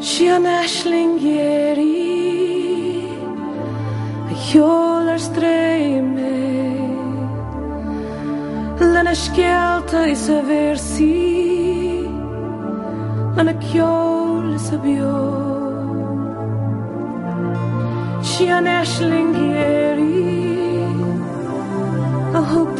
Tjena slingeri að hjólar Lena skjelta í sa versi Lena kjól í sa bjó Tjena slingeri a hjólar